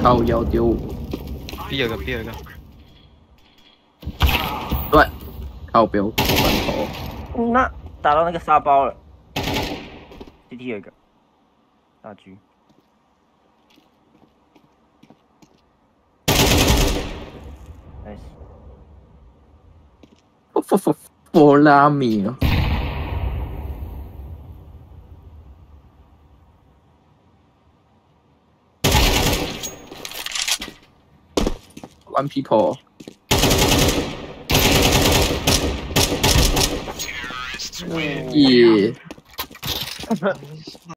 靠腰丢，第二个第二个，对，靠标反头，那打到那个沙包了。CT 有一个大狙，nice。佛佛佛佛拉米哦。on people. Terrorists win. Yeah.